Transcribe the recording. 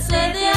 Say this.